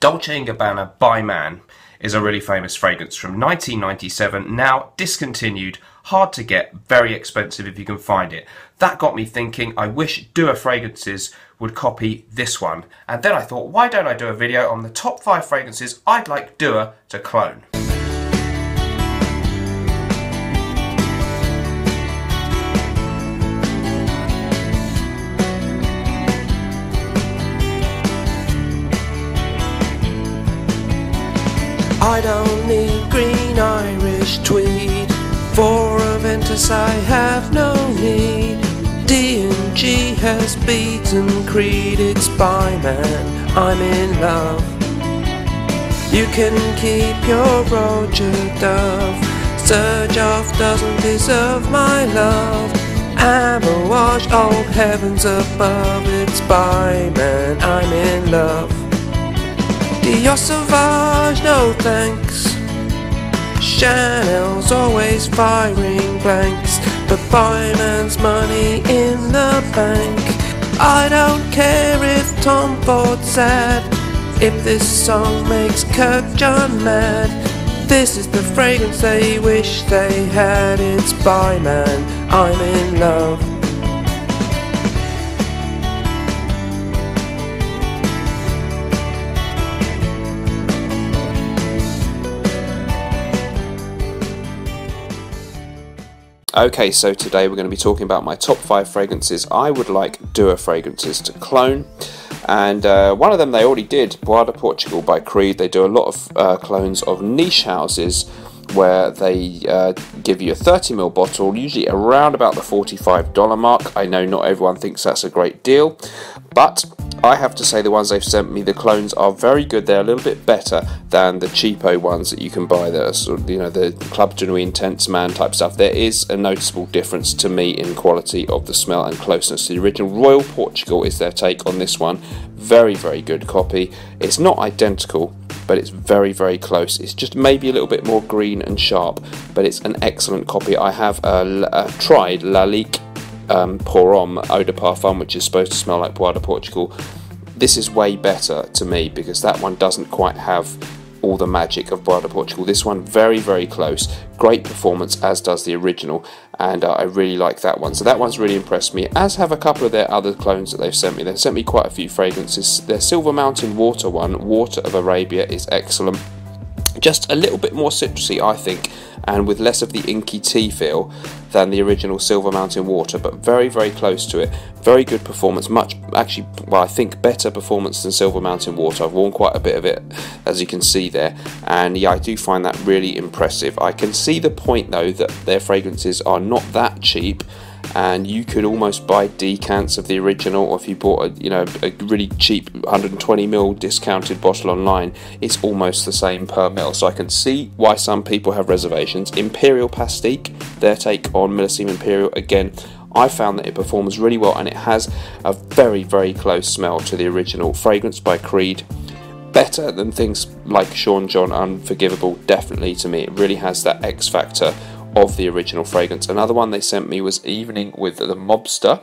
Dolce & Gabbana by Man is a really famous fragrance from 1997, now discontinued, hard to get, very expensive if you can find it. That got me thinking, I wish Dua Fragrances would copy this one. And then I thought, why don't I do a video on the top 5 fragrances I'd like Dua to clone? I don't need green Irish tweed. For Aventus I have no need. D&G has beaten Creed. It's by man, I'm in love. You can keep your Roja Dove. Xerjoff doesn't deserve my love. Amouage, oh heavens above. It's by man, I'm in love Dior Sauvage, no thanks. Chanel's always firing blanks, but man's money in the bank. I don't care if Tom Ford's sad, if this song makes Kirk John mad. This is the fragrance they wish they had. It's by man, I'm in love. Okay, so today we're going to be talking about my top five fragrances I would like Dua fragrances to clone. And uh, one of them they already did, Bois de Portugal by Creed. They do a lot of uh, clones of niche houses where they uh, give you a 30ml bottle, usually around about the $45 mark. I know not everyone thinks that's a great deal, but I have to say the ones they've sent me, the clones are very good. They're a little bit better than the cheapo ones that you can buy are sort of, you know, the Club de Intense Man type stuff. There is a noticeable difference to me in quality of the smell and closeness. The original Royal Portugal is their take on this one. Very, very good copy. It's not identical, but it's very, very close. It's just maybe a little bit more green and sharp, but it's an excellent copy. I have uh, uh, tried Lalique um, Pour Homme Eau de Parfum, which is supposed to smell like Bois de Portugal. This is way better to me because that one doesn't quite have all the magic of de Portugal. This one very very close, great performance as does the original, and uh, I really like that one. So that one's really impressed me. As have a couple of their other clones that they've sent me. They've sent me quite a few fragrances. Their Silver Mountain Water one, Water of Arabia, is excellent. Just a little bit more citrusy, I think, and with less of the inky tea feel than the original Silver Mountain Water, but very, very close to it. Very good performance, much actually, well, I think better performance than Silver Mountain Water. I've worn quite a bit of it, as you can see there, and yeah, I do find that really impressive. I can see the point though that their fragrances are not that cheap and you could almost buy decants of the original or if you bought a you know a really cheap 120ml discounted bottle online it's almost the same per mil. So I can see why some people have reservations. Imperial Pasteque their take on Millesime Imperial again I found that it performs really well and it has a very very close smell to the original. Fragrance by Creed better than things like Sean John Unforgivable definitely to me. It really has that X factor of the original fragrance. Another one they sent me was Evening with the Mobster.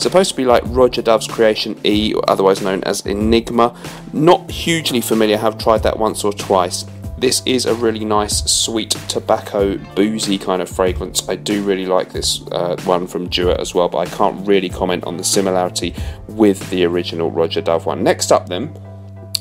Supposed to be like Roja Dove's Creation E, otherwise known as Enigma. Not hugely familiar, have tried that once or twice. This is a really nice, sweet, tobacco, boozy kind of fragrance. I do really like this uh, one from Dua as well, but I can't really comment on the similarity with the original Roger Dove one. Next up, then,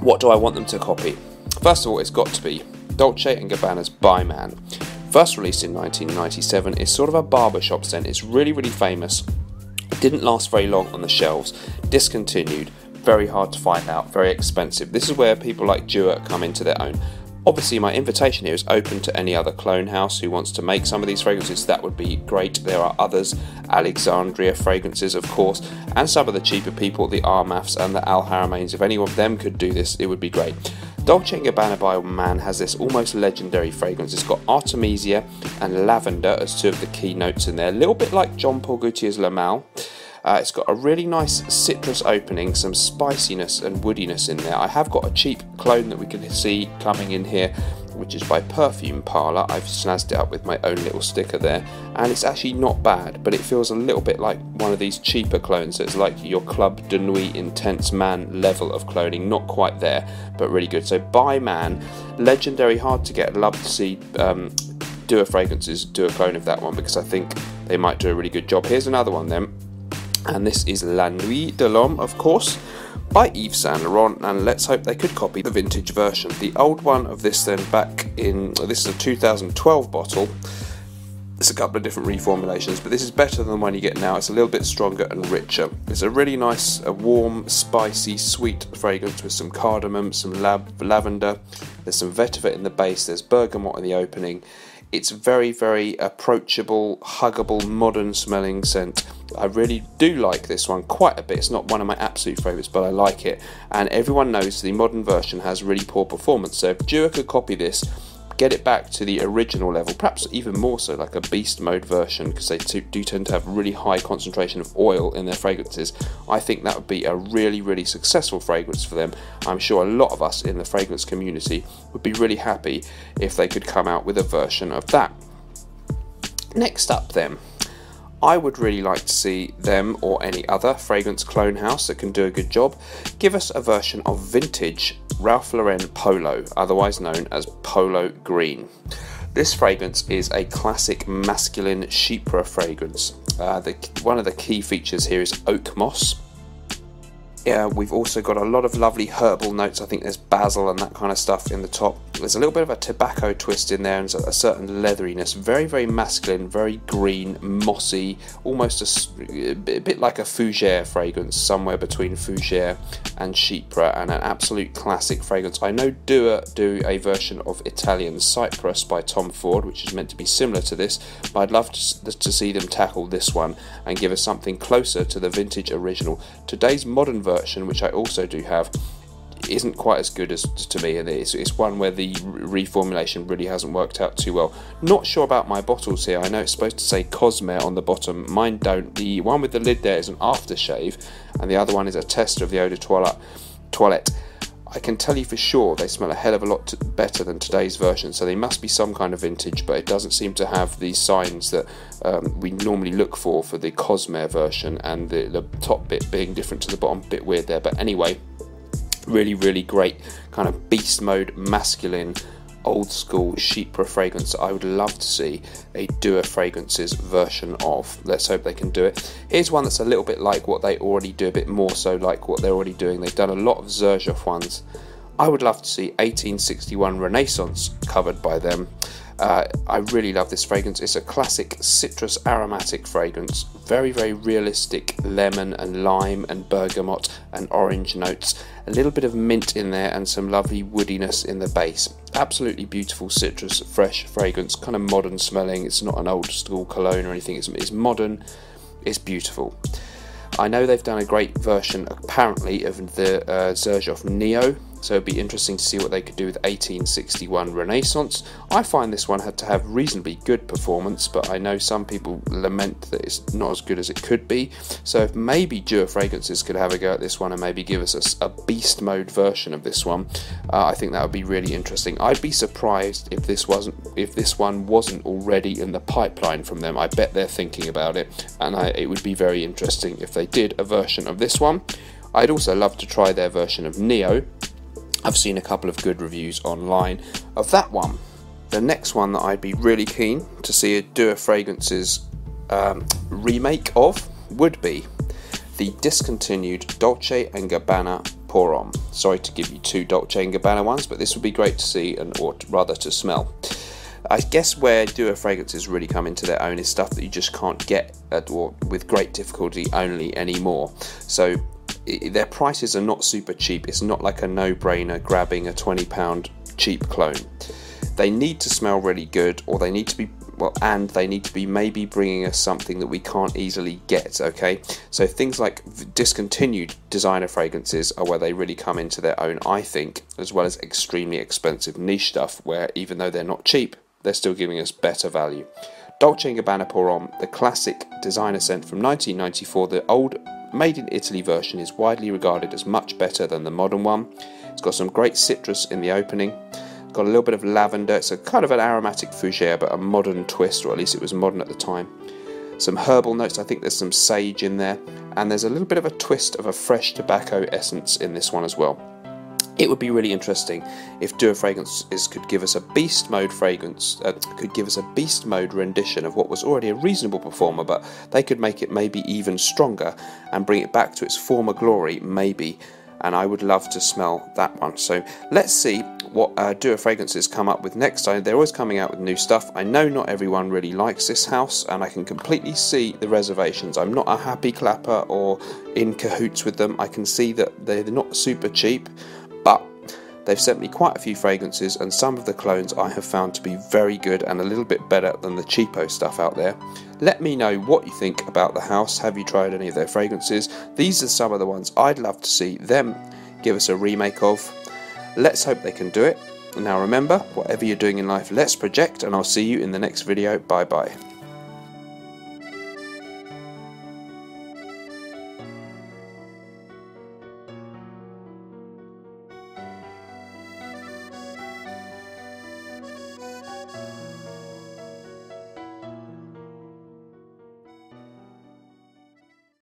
what do I want them to copy? First of all, it's got to be Dolce & Gabbana's By Man. First released in 1997, it's sort of a barbershop scent. It's really, really famous. Didn't last very long on the shelves. Discontinued. Very hard to find out. Very expensive. This is where people like Dua come into their own. Obviously, my invitation here is open to any other clone house who wants to make some of these fragrances. That would be great. There are others, Alexandria fragrances, of course, and some of the cheaper people, the Armafs and the Al Haramains. If any of them could do this, it would be great. Dolce & Gabbana by Man has this almost legendary fragrance. It's got Artemisia and lavender as two of the key notes in there, a little bit like John Paul Gaultier's Le Male. Uh, it's got a really nice citrus opening, some spiciness and woodiness in there. I have got a cheap clone that we can see coming in here which is by Perfume Parlour. I've snazzed it up with my own little sticker there, and it's actually not bad, but it feels a little bit like one of these cheaper clones. It's like your Club de Nuit Intense Man level of cloning, not quite there, but really good. So by Man, legendary, hard to get. Love to see um, Dua Fragrances do a clone of that one because I think they might do a really good job. Here's another one then, and this is La Nuit de l'Homme, of course by Yves Saint Laurent, and let's hope they could copy the vintage version. The old one of this, then, back in this is a 2012 bottle. There's a couple of different reformulations, but this is better than the one you get now. It's a little bit stronger and richer. It's a really nice, a warm, spicy, sweet fragrance with some cardamom, some lavender. There's some vetiver in the base. There's bergamot in the opening. It's very, very approachable, huggable, modern smelling scent. I really do like this one quite a bit. It's not one of my absolute favourites, but I like it. And everyone knows the modern version has really poor performance. So if Dua could copy this, get it back to the original level, perhaps even more so, like a beast mode version, because they do tend to have really high concentration of oil in their fragrances. I think that would be a really, really successful fragrance for them. I'm sure a lot of us in the fragrance community would be really happy if they could come out with a version of that. Next up, then, I would really like to see them or any other fragrance clone house that can do a good job give us a version of vintage Ralph Lauren Polo, otherwise known as Polo Green. This fragrance is a classic masculine chypre fragrance. Uh, the, one of the key features here is oak moss, yeah, we've also got a lot of lovely herbal notes. I think there's basil and that kind of stuff in the top. There's a little bit of a tobacco twist in there and a certain leatheriness. Very, very masculine, very green, mossy, almost a, a bit like a fougere fragrance, somewhere between fougere and chypre, and an absolute classic fragrance. I know Dua do a version of Italian Cypress by Tom Ford, which is meant to be similar to this, but I'd love to, to see them tackle this one and give us something closer to the vintage original. Today's modern version which I also do have, isn't quite as good as to me, and it's, it's one where the reformulation really hasn't worked out too well. Not sure about my bottles here. I know it's supposed to say Cosmair on the bottom. Mine don't. The one with the lid there is an aftershave, and the other one is a tester of the eau de toilette. toilette. I can tell you for sure they smell a hell of a lot better than today's version, so they must be some kind of vintage, but it doesn't seem to have these signs that um, we normally look for for the Cosmair version, and the, the top bit being different to the bottom bit weird there. But anyway, really, really great kind of beast mode, masculine old school chypre fragrance I would love to see a Dua Fragrances version of. Let's hope they can do it. Here's one that's a little bit like what they already do, a bit more so like what they're already doing. They've done a lot of Xerjoff ones. I would love to see 1861 Renaissance covered by them. Uh, I really love this fragrance. It's a classic citrus aromatic fragrance. Very, very realistic lemon and lime and bergamot and orange notes. A little bit of mint in there and some lovely woodiness in the base. Absolutely beautiful citrus, fresh fragrance, kind of modern smelling. It's not an old school cologne or anything. It's, it's modern. It's beautiful. I know they've done a great version apparently of the uh, Xerjoff Neo so it'd be interesting to see what they could do with 1861 Renaissance. I find this one had to have reasonably good performance, but I know some people lament that it's not as good as it could be. So if maybe Dua Fragrances could have a go at this one and maybe give us a, a beast mode version of this one, uh, I think that would be really interesting. I'd be surprised if this wasn't if this one wasn't already in the pipeline from them. I bet they're thinking about it, and I, it would be very interesting if they did a version of this one. I'd also love to try their version of Neo, I've seen a couple of good reviews online of that one. The next one that I'd be really keen to see a Dua Fragrances um, remake of would be the discontinued Dolce & Gabbana Pour Homme. Sorry to give you two Dolce & Gabbana ones, but this would be great to see and or rather to smell. I guess where Dua fragrances really come into their own is stuff that you just can't get at, or with great difficulty only anymore. So their prices are not super cheap. It's not like a no-brainer grabbing a 20 pound cheap clone. They need to smell really good or they need to be well and they need to be maybe bringing us something that we can't easily get okay so things like discontinued designer fragrances are where they really come into their own i think as well as extremely expensive niche stuff where even though they're not cheap they're still giving us better value Dolce & Gabbana Pour Homme, the classic designer scent from 1994, the old made in Italy version is widely regarded as much better than the modern one. It's got some great citrus in the opening, got a little bit of lavender, it's a kind of an aromatic fougere but a modern twist, or at least it was modern at the time. Some herbal notes, I think there's some sage in there, and there's a little bit of a twist of a fresh tobacco essence in this one as well. It would be really interesting if Dua Fragrances could give us a beast mode fragrance, uh, could give us a beast mode rendition of what was already a reasonable performer, but they could make it maybe even stronger and bring it back to its former glory, maybe. And I would love to smell that one. So let's see what uh, Dua Fragrances come up with next. time. they're always coming out with new stuff. I know not everyone really likes this house, and I can completely see the reservations. I'm not a happy clapper or in cahoots with them. I can see that they're not super cheap they've sent me quite a few fragrances and some of the clones I have found to be very good and a little bit better than the cheapo stuff out there. Let me know what you think about the house. Have you tried any of their fragrances? These are some of the ones I'd love to see them give us a remake of. Let's hope they can do it. Now remember, whatever you're doing in life, let's project and I'll see you in the next video. Bye bye.